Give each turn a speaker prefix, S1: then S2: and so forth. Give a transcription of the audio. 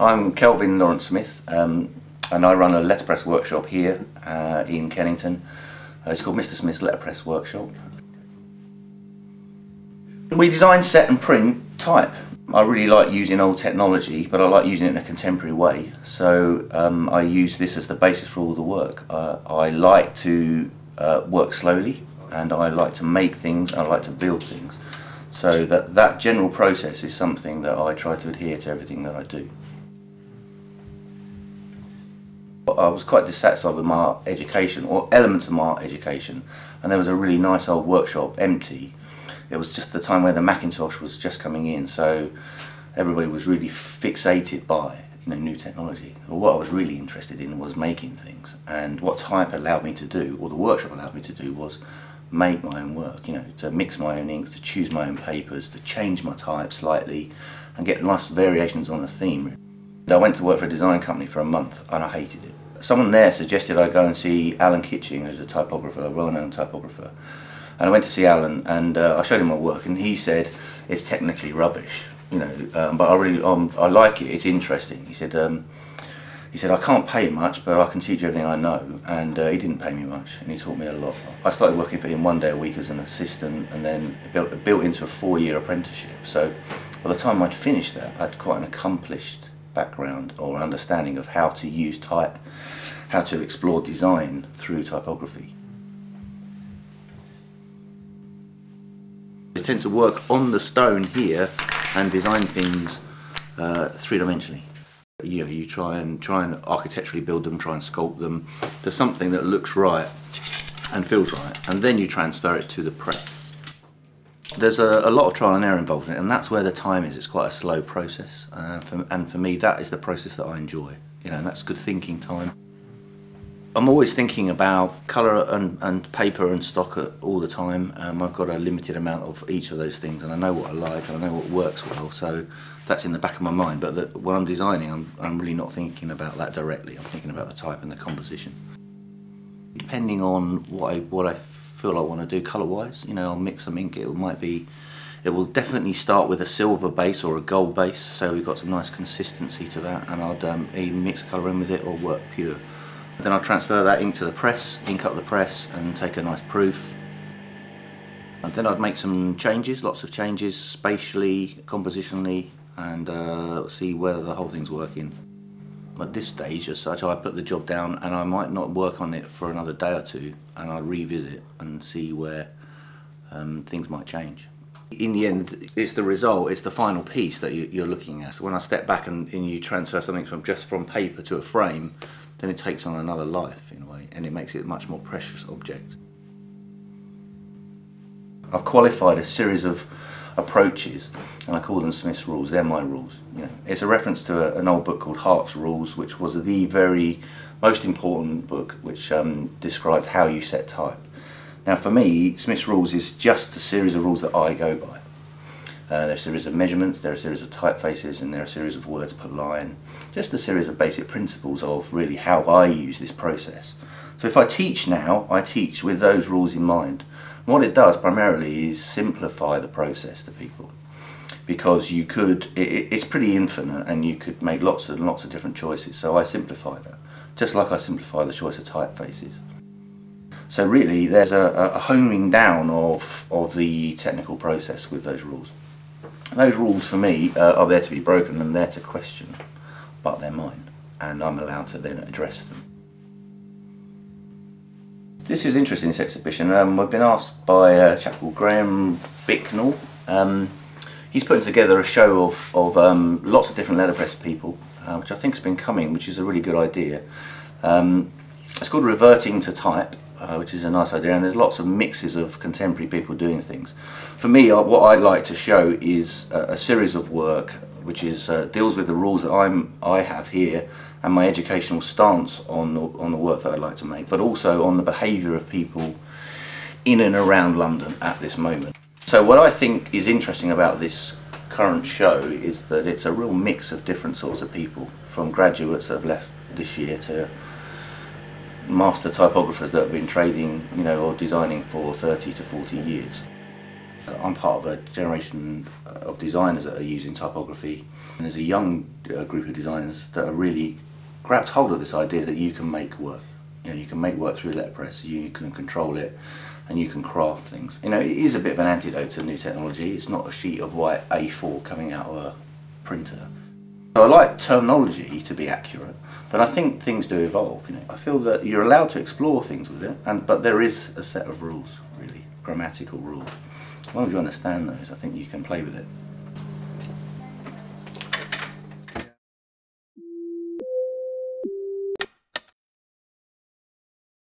S1: I'm Kelvyn Lawrence Smith um, and I run a letterpress workshop here uh, in Kennington. Uh, it's called Mr Smith's Letterpress Workshop. We design, set and print type. I really like using old technology but I like using it in a contemporary way so um, I use this as the basis for all the work. Uh, I like to uh, work slowly and I like to make things I like to build things so that that general process is something that I try to adhere to everything that I do. I was quite dissatisfied with my education, or elements of my education, and there was a really nice old workshop empty. It was just the time where the Macintosh was just coming in, so everybody was really fixated by you know new technology. Well, what I was really interested in was making things, and what type allowed me to do, or the workshop allowed me to do, was make my own work. You know, to mix my own inks, to choose my own papers, to change my type slightly, and get nice variations on the theme. I went to work for a design company for a month, and I hated it someone there suggested I go and see Alan Kitching, who's a typographer, a well-known typographer. And I went to see Alan, and uh, I showed him my work, and he said it's technically rubbish, you know, um, but I really um, I like it. It's interesting. He said. Um, he said, I can't pay you much, but I can teach you everything I know. And uh, he didn't pay me much, and he taught me a lot. I started working for him one day a week as an assistant, and then built, built into a four-year apprenticeship. So by the time I'd finished that, I'd quite an accomplished background or understanding of how to use type, how to explore design through typography. I tend to work on the stone here and design things uh, three-dimensionally. You know, you try and try and architecturally build them, try and sculpt them to something that looks right and feels right, and then you transfer it to the press there's a, a, lot of trial and error involved in it, and that's where the time is. It's quite a slow process, uh, for, and for me, that is the process that I enjoy. You know, and that's good thinking time. I'm always thinking about colour and, and paper and stock all the time. Um, I've got a limited amount of each of those things, and I know what I like and I know what works well. So that's in the back of my mind. But the, when I'm designing, I'm, I'm really not thinking about that directly. I'm thinking about the type and the composition. Depending on what I what I feel I want to do colour wise. You know, I'll mix some ink. It might be, it will definitely start with a silver base or a gold base, so we've got some nice consistency to that, and I'd um, either mix colour in with it or work pure. Then I'll transfer that ink to the press, ink up the press, and take a nice proof. And then I'd make some changes, lots of changes, spatially, compositionally, and uh, see whether the whole thing's working at this stage as such I put the job down and I might not work on it for another day or two and I'll revisit and see where um, things might change. In the end, it's the result, it's the final piece that you, are looking at. So when I step back and, and, you transfer something from just from paper to a frame, then it takes on another life in a way and it makes it a much more precious object. I've qualified a series of approaches, and I call them Smith's rules. They're my rules. You know, it's a reference to a, an old book called Hart's Rules, which was the very most important book which um, described how you set type. Now, for me, Smith's rules is just a series of rules that I go by. Uh, there are a series of measurements, there are a series of typefaces, and there are a series of words per line. Just a series of basic principles of really how I use this process. So if I teach now, I teach with those rules in mind. What it does primarily is simplify the process to people because you could, it, it's pretty infinite and you could make lots and lots of different choices. So I simplify that, just like I simplify the choice of typefaces. So really there's a, a homing down of, of the technical process with those rules. those rules for me uh, are there to be broken and there to question, but they're mine and I'm allowed to then address them. This is interesting, this exhibition. Um, we've been asked by a chap called Graham Bignell. Um, he's putting together a show of, of um, lots of different letterpress people, uh, which I think has been coming, which is a really good idea. Um, it's called Reverting to Type, uh, which is a nice idea, and there's lots of mixes of contemporary people doing things. For me, uh, what I'd like to show is a, a series of work which is uh, deals with the rules that I'm I have here and my educational stance on the, on the work that I'd like to make, but also on the behaviour of people in and around London at this moment. So what I think is interesting about this current show is that it's a real mix of different sorts of people, from graduates that have left this year to master typographers that have been trading, you know, or designing for 30 to 40 years. I'm part of a generation of designers that are using typography, and there's a young uh, group of designers that are really grabbed hold of this idea that you can make work. You know, you can make work through letterpress, you can control it, and you can craft things. You know, it is a bit of an antidote to new technology. It's not a sheet of white A4 coming out of a printer. So I like terminology to be accurate, but I think things do evolve. You know, I feel that you're allowed to explore things with it, and but there is a set of rules, really, grammatical rules. As long as you understand those, I think you can play with it.